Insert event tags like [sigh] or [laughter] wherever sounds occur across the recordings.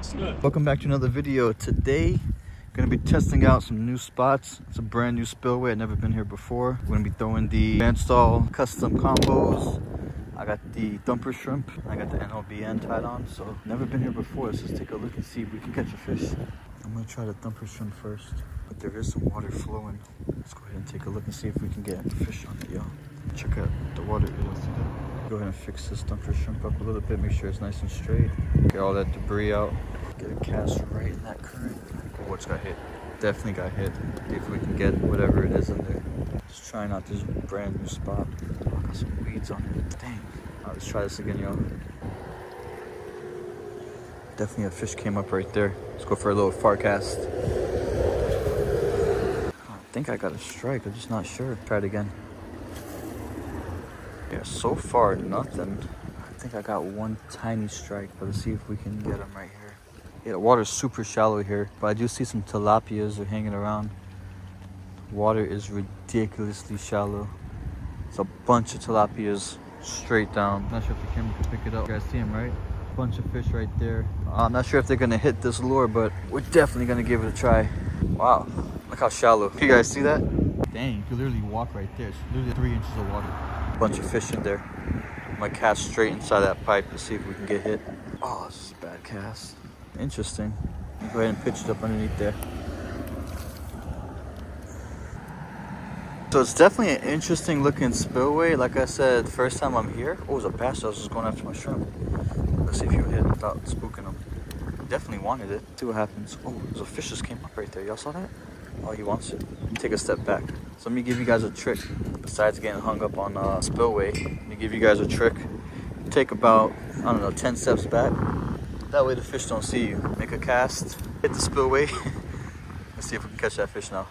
Welcome back to another video. Today, gonna be testing out some new spots. It's a brand new spillway. I've never been here before. We're gonna be throwing the Bandstall custom combos. I got the thumper shrimp. I got the NLBN tied on. So never been here before. Let's just take a look and see if we can catch a fish. I'm gonna try the thumper shrimp first, but there is some water flowing. Let's go ahead and take a look and see if we can get the fish on it, y'all. Check out the water. Go ahead and fix this thumper shrimp up a little bit. Make sure it's nice and straight. Get all that debris out. Get a cast right in that current. Oh, it's got hit. Definitely got hit. If we can get whatever it is in there. Just trying out this brand new spot. Oh, got some weeds on it. Dang. Alright, let's try this again, y'all. Definitely a fish came up right there. Let's go for a little far cast. I think I got a strike. I'm just not sure. Try it again. Yeah, so far nothing. I think I got one tiny strike, but let's see if we can get them right here. Yeah, the water's super shallow here, but I do see some tilapias are hanging around. Water is ridiculously shallow. It's a bunch of tilapias straight down. Not sure if the camera can pick it up. You guys see them, right? Bunch of fish right there. Uh, I'm not sure if they're gonna hit this lure, but we're definitely gonna give it a try. Wow, look how shallow. You guys see that? Dang, you can literally walk right there. It's literally three inches of water bunch of fish in there. I'm gonna cast straight inside that pipe to see if we can get hit. Oh, this is a bad cast. Interesting. Go ahead and pitch it up underneath there. So it's definitely an interesting looking spillway. Like I said, first time I'm here. Oh, it was a bass. I was just going after my shrimp. Let's see if you hit without spooking them. Definitely wanted it. See what happens. Oh, there's a fish just came up right there. Y'all saw that? Oh, he wants it. Take a step back. So let me give you guys a trick. Besides getting hung up on uh, spillway, let me give you guys a trick. Take about, I don't know, 10 steps back. That way the fish don't see you. Make a cast, hit the spillway. [laughs] Let's see if we can catch that fish now.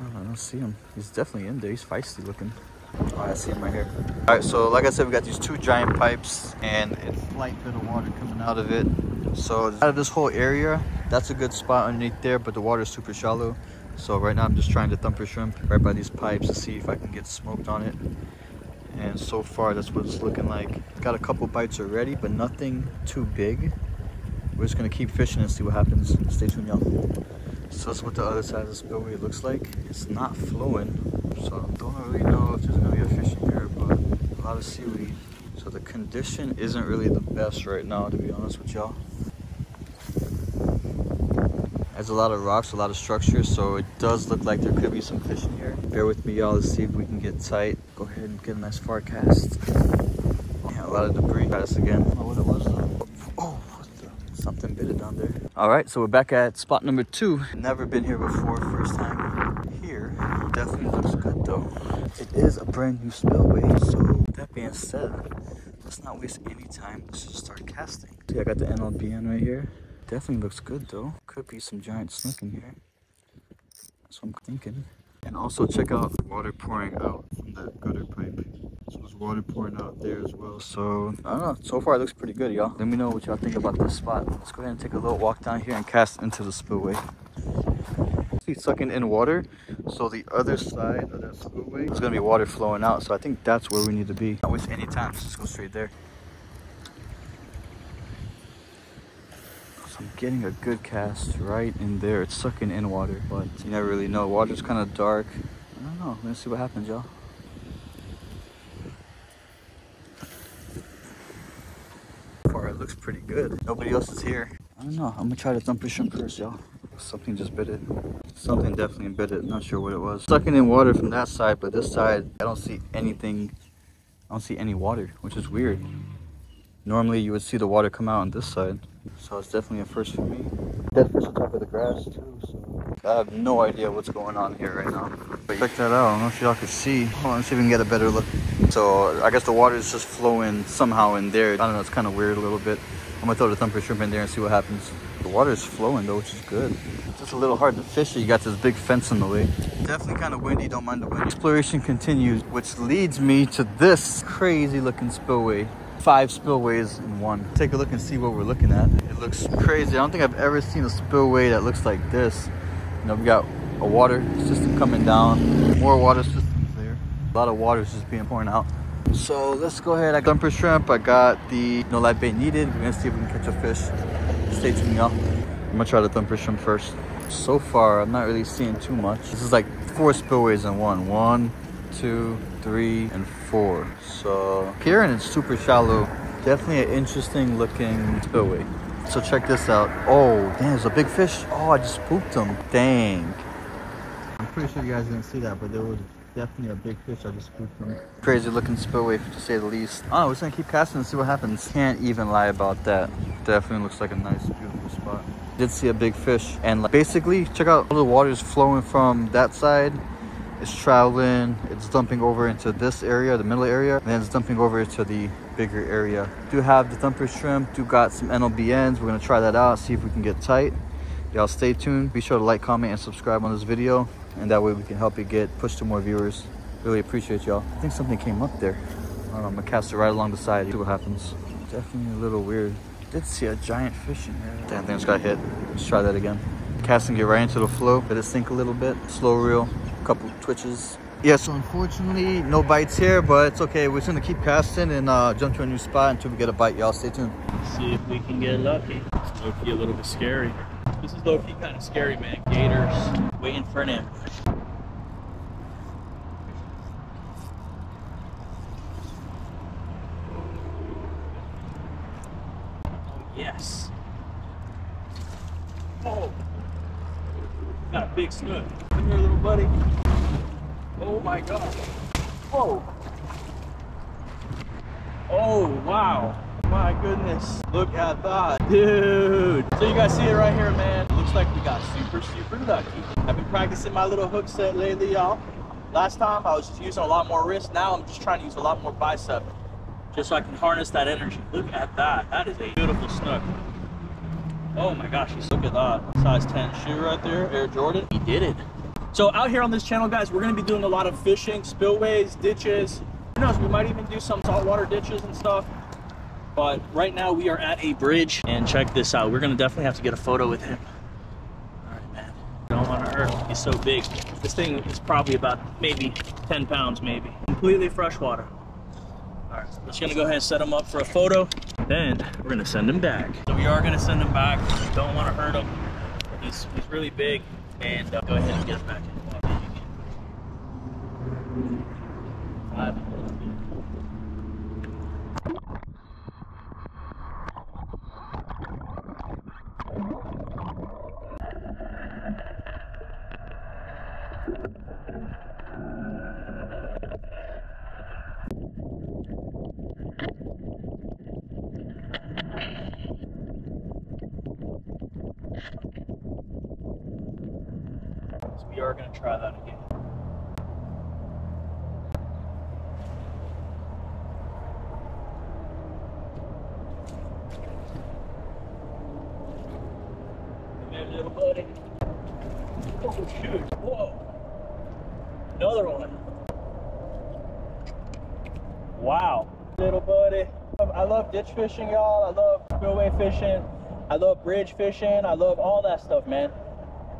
I don't see him. He's definitely in there. He's feisty looking. Oh, I see him right here. All right, so like I said, we got these two giant pipes and it's light bit of water coming out of it. So out of this whole area, that's a good spot underneath there, but the water is super shallow. So right now I'm just trying to thumper shrimp right by these pipes to see if I can get smoked on it. And so far that's what it's looking like. Got a couple bites already, but nothing too big. We're just gonna keep fishing and see what happens. Stay tuned y'all. So that's what the other side of the spillway looks like. It's not flowing, so I don't really know if there's gonna be a fish in here, but a lot of seaweed. So the condition isn't really the best right now, to be honest with y'all. There's a lot of rocks, a lot of structures, so it does look like there could be some fish in here. Bear with me, y'all, to see if we can get tight. Go ahead and get a nice far cast. Yeah, a lot of debris. Try this again. Oh, what it was though. Oh, the, something bit it down there. All right, so we're back at spot number two. Never been here before, first time here. Definitely looks good though. It is a brand new spillway, so that being said, let's not waste any time. Let's just start casting. See, I got the NLBN right here. Definitely looks good though. Could be some giant snook in here. That's what I'm thinking. And also check out the water pouring out from that gutter pipe. So there's water pouring out there as well. So I don't know. So far it looks pretty good, y'all. Let me know what y'all think about this spot. Let's go ahead and take a little walk down here and cast into the spillway. He's sucking in water. So the other side of that spillway is gonna be water flowing out. So I think that's where we need to be. Not waste any time. Let's just go straight there. So I'm getting a good cast right in there. It's sucking in water, but you never really know. Water's kind of dark. I don't know. Let's see what happens, y'all. Far it looks pretty good. Nobody else is here. I don't know. I'm gonna try to thumper shrimp first, y'all. Something just bit it. Something definitely bit it. Not sure what it was. Sucking in water from that side, but this side, I don't see anything. I don't see any water, which is weird. Normally you would see the water come out on this side. So it's definitely a first for me. Fish on top of the grass too, so I have no idea what's going on here right now. But check that out, I don't know if y'all can see. Hold on, let's see if we can get a better look. So I guess the water is just flowing somehow in there. I don't know, it's kind of weird a little bit. I'm gonna throw the thumper shrimp in there and see what happens. The water is flowing though, which is good. It's just a little hard to fish. You got this big fence in the way. Definitely kind of windy, don't mind the wind. Exploration continues, which leads me to this crazy looking spillway five spillways in one. Take a look and see what we're looking at. It looks crazy. I don't think I've ever seen a spillway that looks like this. You know, we got a water system coming down, more water systems there. A lot of water is just being poured out. So let's go ahead. I got thumper shrimp. I got the No Live Bait Needed. We're gonna see if we can catch a fish. Stay tuned, y'all. I'm gonna try the thumper shrimp first. So far, I'm not really seeing too much. This is like four spillways in one. One, two, three, and four. So here and it's super shallow. Definitely an interesting looking spillway. So check this out. Oh, damn, there's a big fish. Oh, I just spooked him. Dang. I'm pretty sure you guys didn't see that, but there was definitely a big fish. I just spooked him. Crazy looking spillway, to say the least. Oh, we're just gonna keep casting and see what happens. Can't even lie about that. Definitely looks like a nice, beautiful spot. Did see a big fish, and like, basically, check out all the water is flowing from that side. It's traveling. It's dumping over into this area, the middle area, and then it's dumping over to the bigger area. Do have the thumper shrimp. Do got some NLBNs. We're gonna try that out. See if we can get tight. Y'all stay tuned. Be sure to like, comment, and subscribe on this video and that way we can help you get pushed to more viewers. Really appreciate y'all. I think something came up there. Know, I'm gonna cast it right along the side, see what happens. Definitely a little weird. Did see a giant fish in there Damn thing just got hit. Let's try that again. Casting it right into the flow, let it sink a little bit. Slow reel, couple twitches. Yeah, so unfortunately, no bites here, but it's okay. We're just gonna keep casting and uh, jump to a new spot until we get a bite, y'all. Stay tuned. See if we can get lucky. It's low-key a little bit scary. This is low-key kind of scary, man. Gators waiting for an ambush. Yes. Oh. Got big snook. Come here, little buddy. Oh my god. Whoa. Oh, wow. My goodness. Look at that. Dude. So you guys see it right here, man. Looks like we got super, super lucky. I've been practicing my little hook set lately, y'all. Last time I was just using a lot more wrist. Now I'm just trying to use a lot more bicep just so I can harness that energy. Look at that. That is a beautiful snook. Oh my gosh, look at that. Size 10 shoe right there, Air Jordan. He did it. So out here on this channel, guys, we're gonna be doing a lot of fishing, spillways, ditches. Who knows, we might even do some saltwater ditches and stuff. But right now we are at a bridge and check this out. We're gonna definitely have to get a photo with him. All right, man. Don't wanna hurt him, he's so big. This thing is probably about maybe 10 pounds, maybe. Completely freshwater. All right, just gonna go ahead and set him up for a photo. Then we're gonna send him back. So we are gonna send him back. Don't wanna hurt him. He's, he's really big. And uh, go ahead and get him back. Five. So we are going to try that again. Come here, little buddy. Oh, shoot. Whoa. Another one. Wow. Little buddy. I love ditch fishing, y'all. I love spillway fishing. I love bridge fishing. I love all that stuff, man.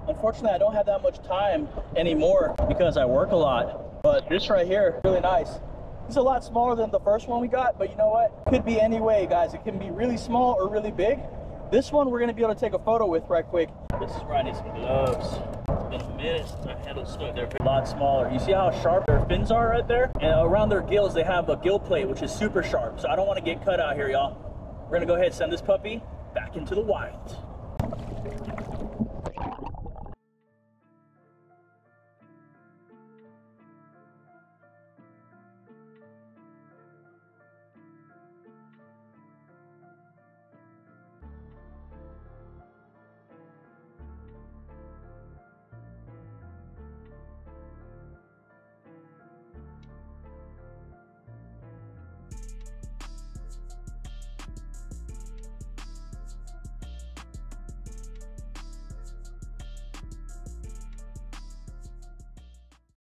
Unfortunately, I don't have that much time anymore because I work a lot. But this right here, really nice. It's a lot smaller than the first one we got, but you know what? Could be any way, guys. It can be really small or really big. This one we're gonna be able to take a photo with right quick. This is where I need some gloves. It's been a minute since I handled snook. They're a lot smaller. You see how sharp their fins are right there? And around their gills, they have a gill plate, which is super sharp. So I don't wanna get cut out here, y'all. We're gonna go ahead and send this puppy back into the wild.